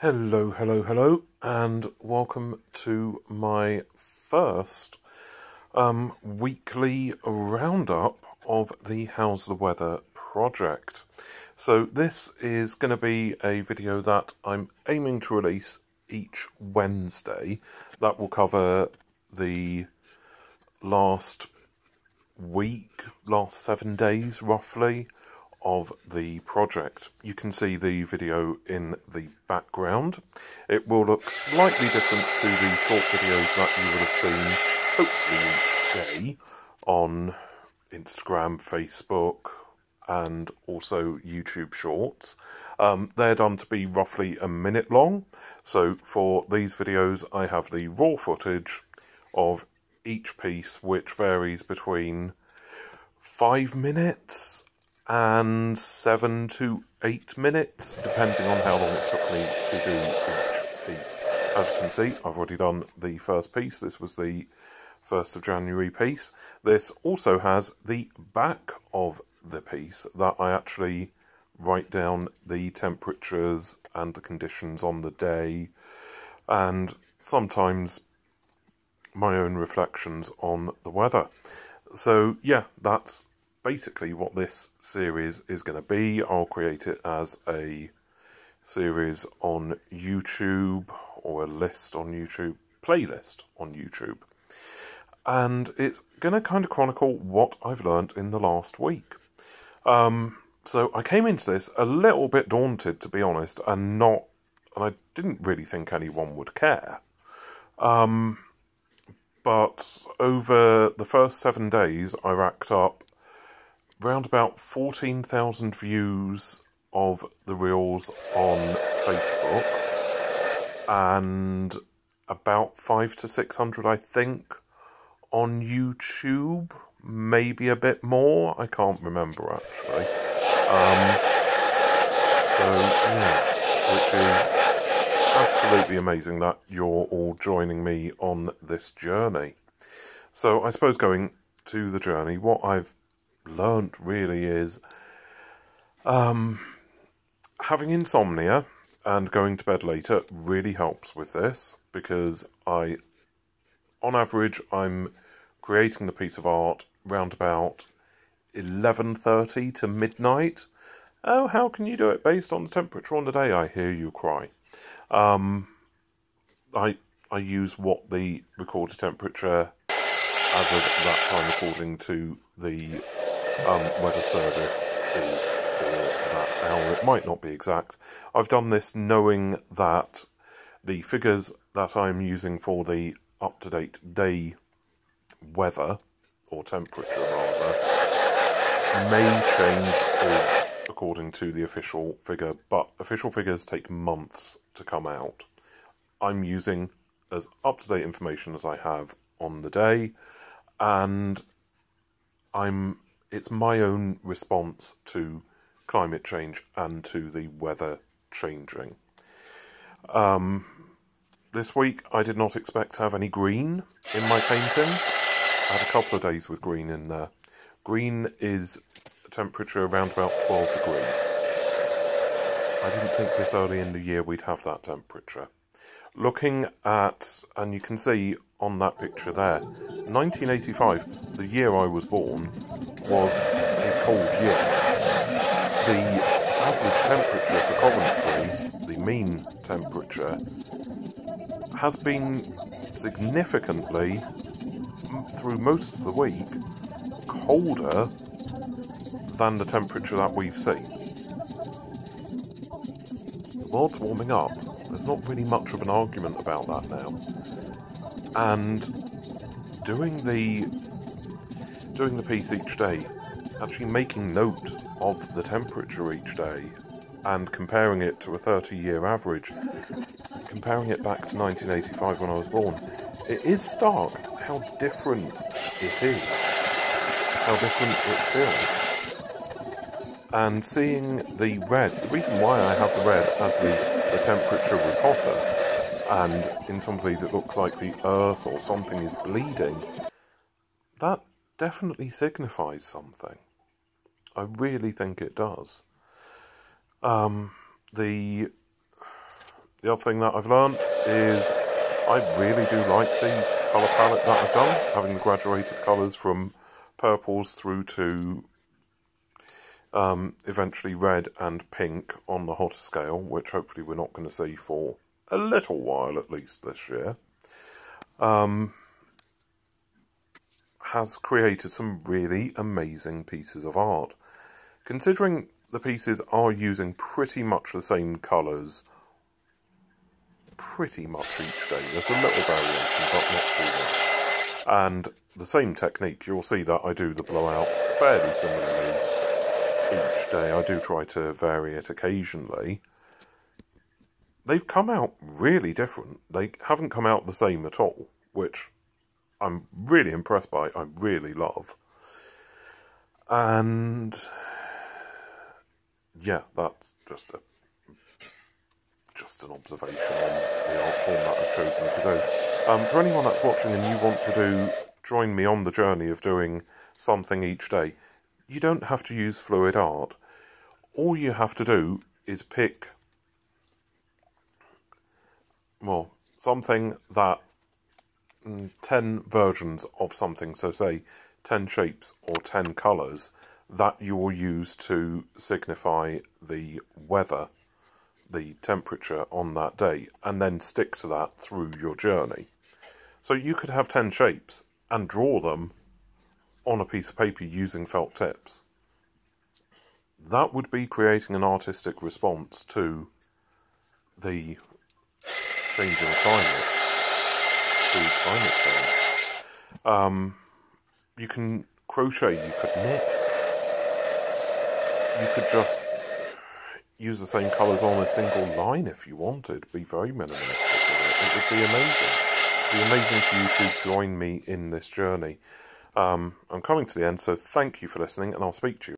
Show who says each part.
Speaker 1: Hello, hello, hello, and welcome to my first um, weekly roundup of the How's the Weather project. So, this is going to be a video that I'm aiming to release each Wednesday. That will cover the last week, last seven days roughly of the project. You can see the video in the background. It will look slightly different to the short videos that you would have seen, hopefully each day, on Instagram, Facebook, and also YouTube Shorts. Um, they're done to be roughly a minute long, so for these videos I have the raw footage of each piece, which varies between five minutes and seven to eight minutes, depending on how long it took me to do each piece. As you can see, I've already done the first piece. This was the 1st of January piece. This also has the back of the piece that I actually write down the temperatures and the conditions on the day and sometimes my own reflections on the weather. So yeah, that's basically what this series is going to be. I'll create it as a series on YouTube or a list on YouTube, playlist on YouTube. And it's going to kind of chronicle what I've learned in the last week. Um, so I came into this a little bit daunted, to be honest, and not, and I didn't really think anyone would care. Um, but over the first seven days, I racked up around about 14,000 views of the reels on Facebook and about five to 600, I think, on YouTube. Maybe a bit more. I can't remember actually. Um, so, yeah, which is absolutely amazing that you're all joining me on this journey. So, I suppose going to the journey, what I've learnt really is um, having insomnia and going to bed later really helps with this because I, on average, I'm creating the piece of art round about 11.30 to midnight. Oh, how can you do it based on the temperature on the day? I hear you cry. Um, I I use what the recorded temperature as of that time according to the um, weather service is for that hour. It might not be exact. I've done this knowing that the figures that I'm using for the up-to-date day weather, or temperature rather, may change according to the official figure, but official figures take months to come out. I'm using as up-to-date information as I have on the day, and I'm it's my own response to climate change and to the weather changing. Um, this week I did not expect to have any green in my paintings. I had a couple of days with green in there. Green is temperature around about 12 degrees. I didn't think this early in the year we'd have that temperature. Looking at, and you can see on that picture there, 1985, the year I was born, was a cold year. The average temperature for Coventry, the mean temperature, has been significantly, through most of the week, colder than the temperature that we've seen. World's warming up. There's not really much of an argument about that now. And doing the doing the piece each day, actually making note of the temperature each day and comparing it to a 30 year average, comparing it back to 1985 when I was born, it is stark how different it is, how different it feels. And seeing the red, the reason why I have the red as the, the temperature was hotter, and in some of these it looks like the earth or something is bleeding, that definitely signifies something. I really think it does. Um, the the other thing that I've learned is I really do like the colour palette that I've done, having graduated colours from purples through to um, eventually red and pink on the hotter scale, which hopefully we're not going to see for a little while at least this year, um, has created some really amazing pieces of art. Considering the pieces are using pretty much the same colours pretty much each day. There's a little variation, but not too much. And the same technique, you'll see that I do the blowout fairly similarly each day. I do try to vary it occasionally. They've come out really different. They haven't come out the same at all, which I'm really impressed by. I really love. And yeah, that's just a just an observation on the art form that I've chosen to do. Um, for anyone that's watching and you want to do, join me on the journey of doing something each day, you don't have to use fluid art. All you have to do is pick, well, something that mm, 10 versions of something, so say 10 shapes or 10 colours, that you will use to signify the weather the temperature on that day and then stick to that through your journey. So you could have 10 shapes and draw them on a piece of paper using felt tips. That would be creating an artistic response to the changing climate, to climate change. Um, you can crochet, you could knit, you could just use the same colours on a single line if you wanted. Be very minimalistic with it. It would be amazing. It would be amazing for you to join me in this journey. Um, I'm coming to the end, so thank you for listening, and I'll speak to you.